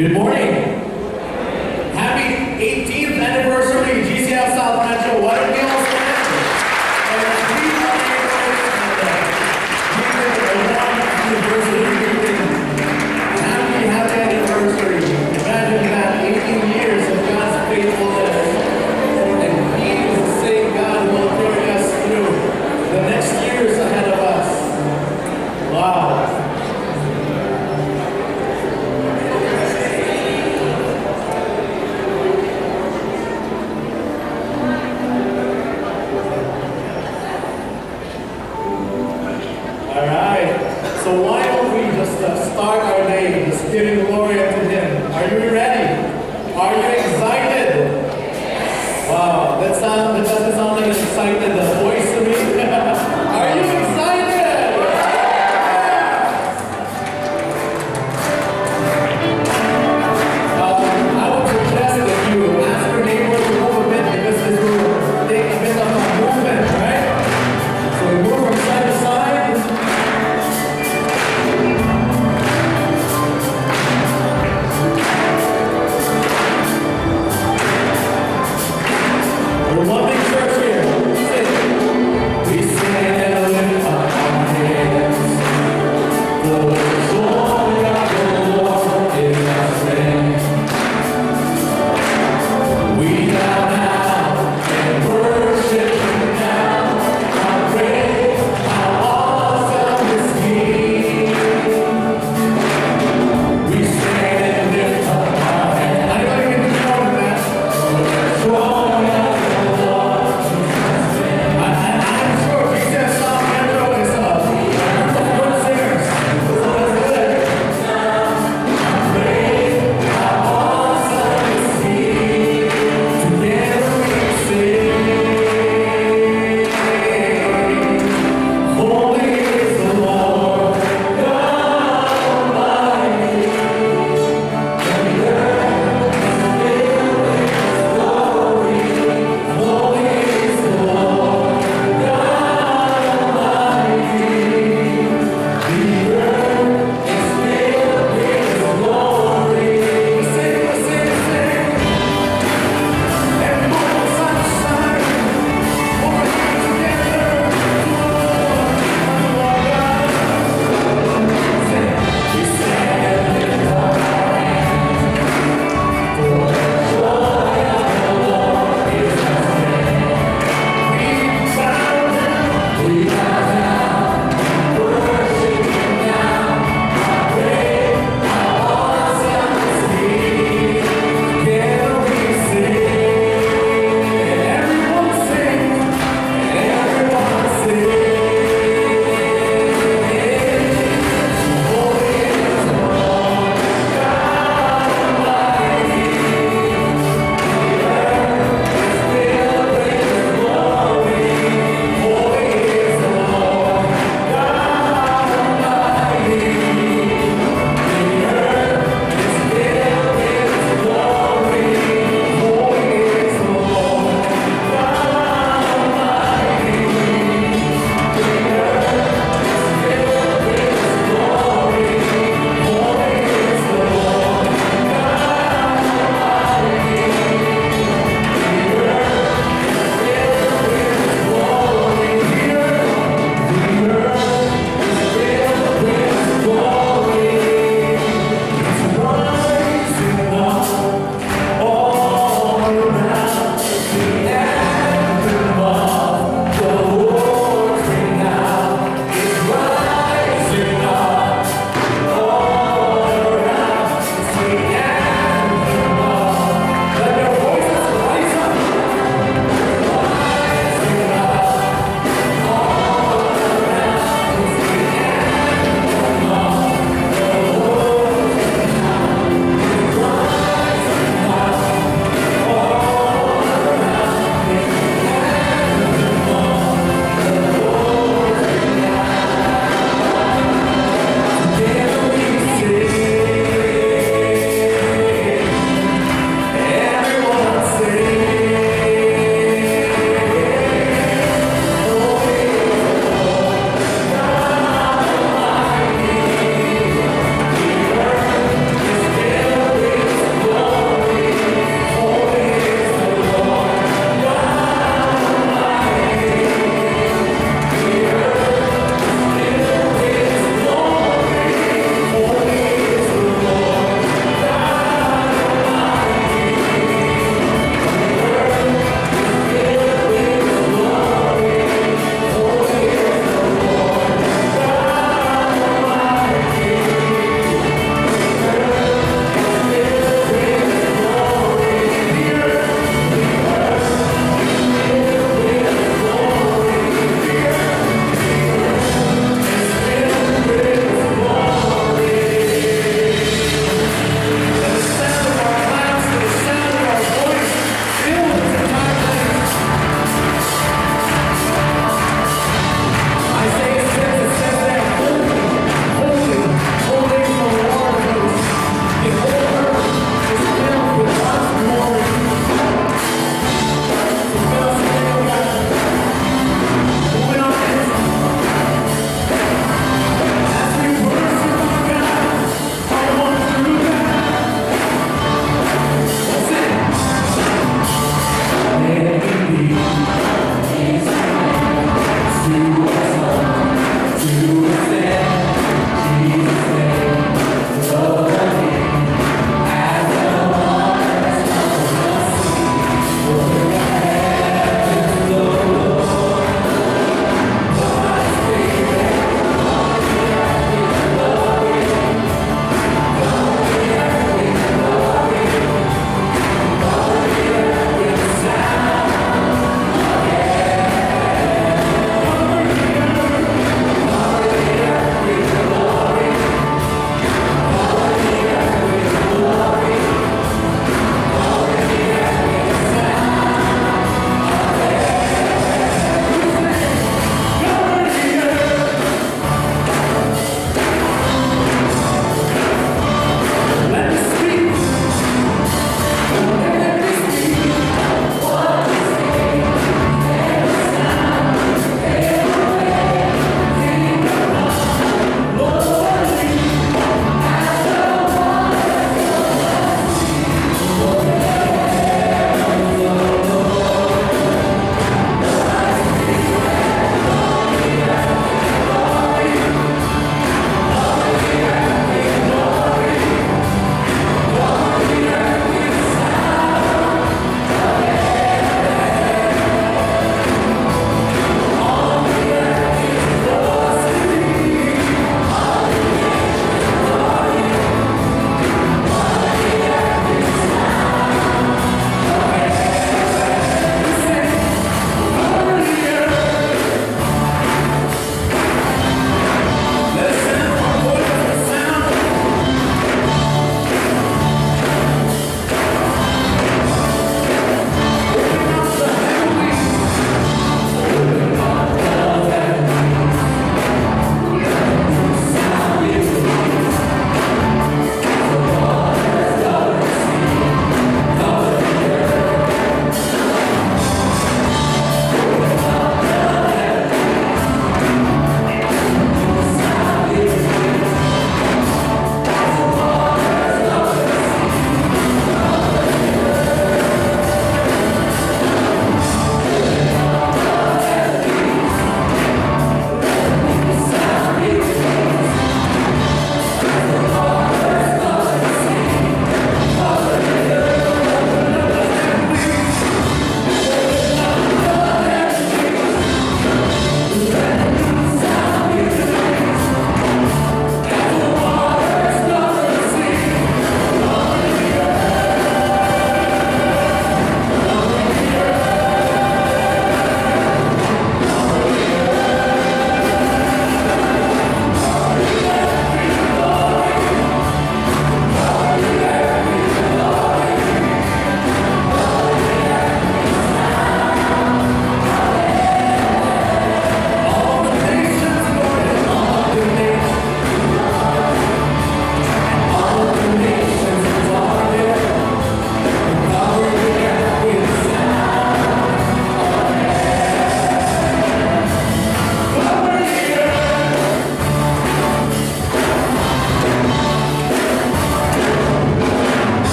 Good morning.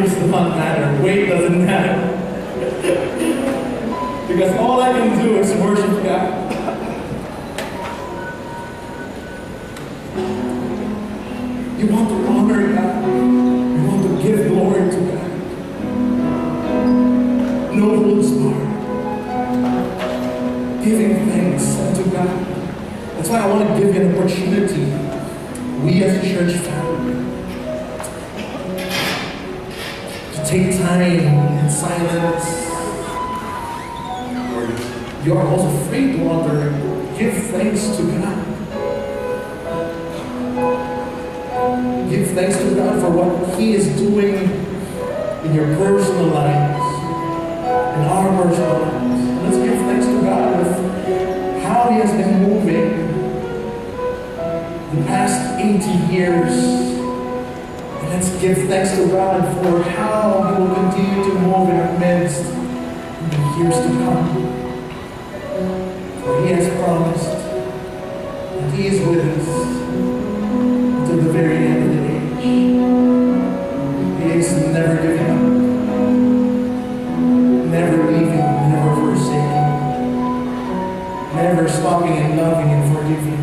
Calories do not matter, weight doesn't matter. because all I can do is worship God. You want to honor God. You want to give glory to God. No holds barred. Giving thanks unto God. That's why I want to give you an opportunity. We as a church family time in silence. You are also free to honor. Give thanks to God. Give thanks to God for what He is doing in your personal lives, in our personal lives. Let's give thanks to God with how He has been moving the past 80 years. Let's give thanks to God for how He will continue to move in our midst in the years to come. For He has promised that He is with us until the very end of the age. He is never giving up, never leaving, never forsaking, never stopping and loving and forgiving.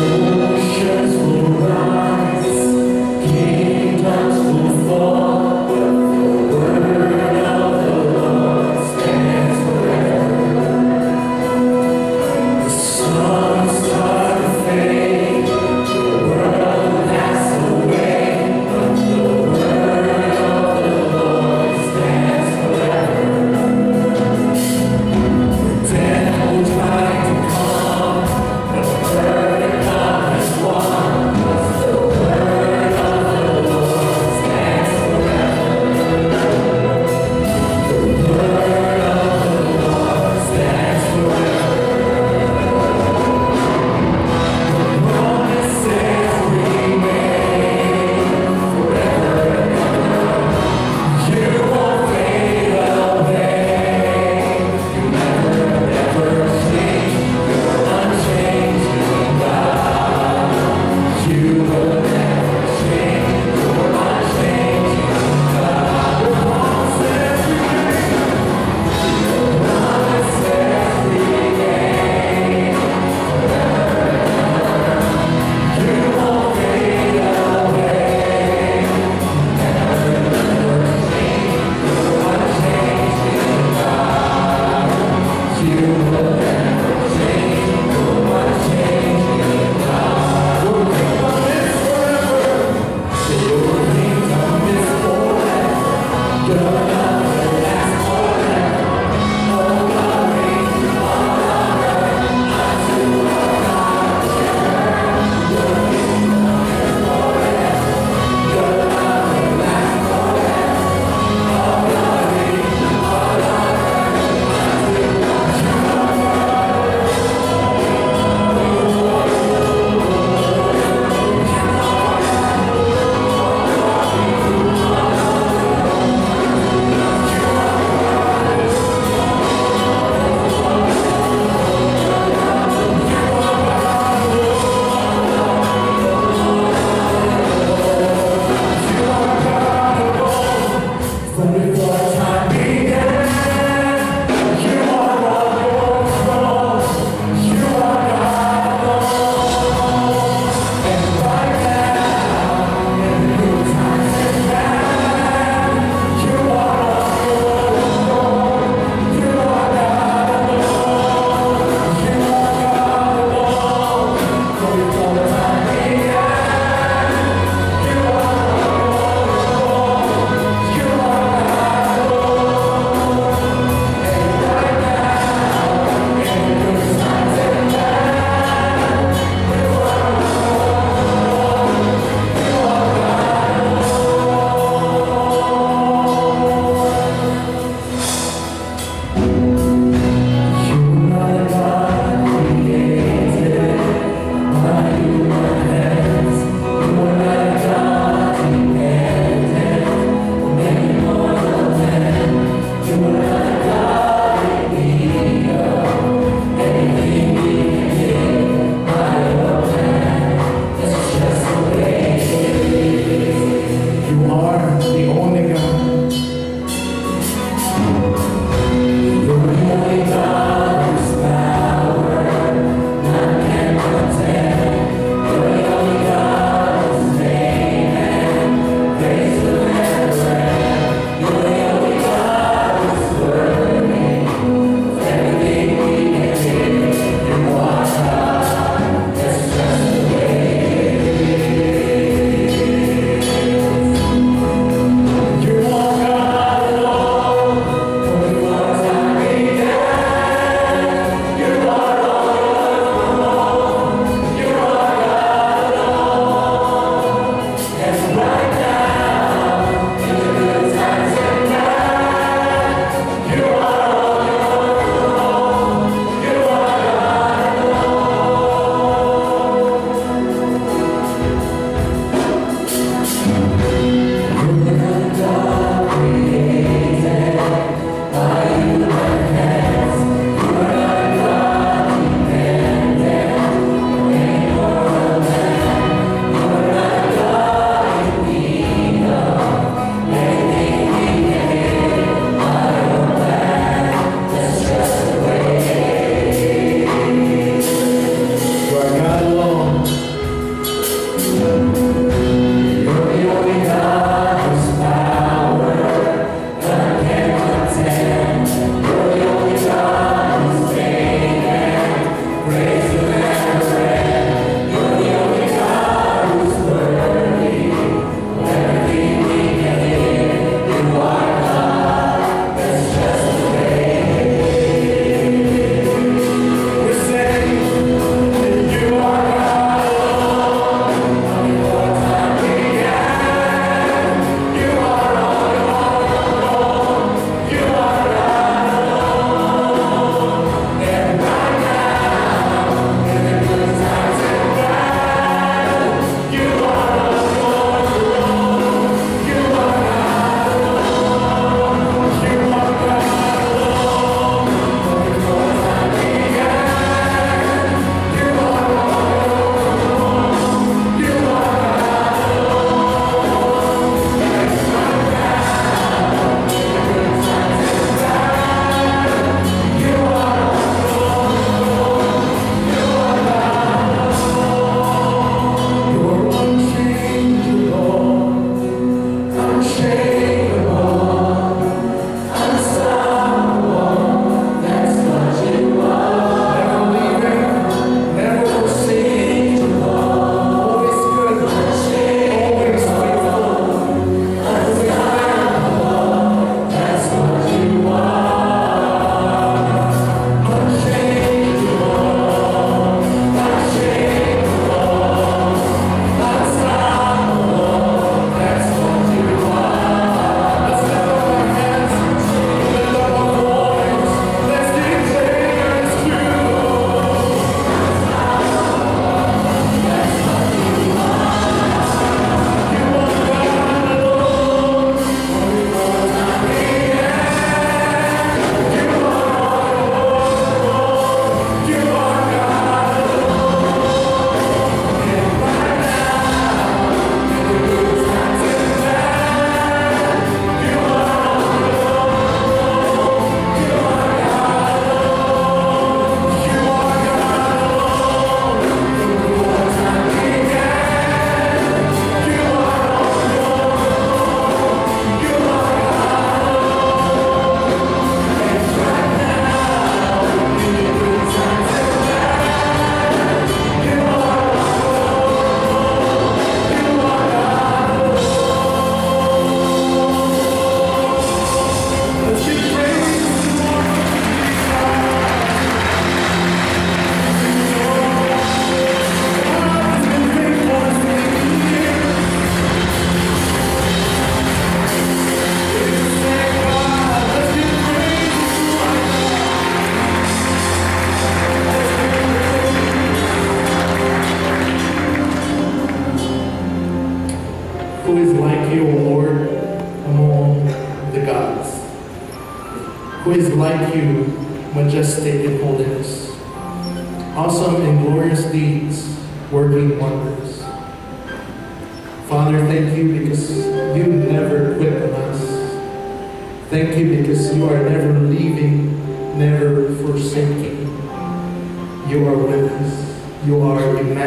soul.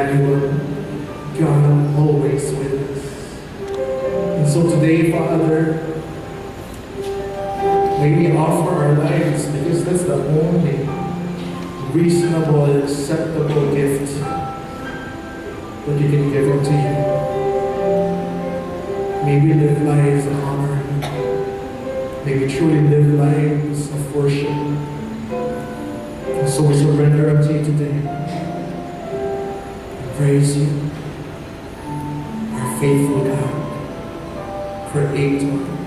Emmanuel, God always with us. And so today, Father, may we offer our lives because that's the only reasonable acceptable gift that you can give unto you. May we live lives of honor. May we truly live lives of worship. And so we surrender unto you today. Praise you, our faithful God, Creator,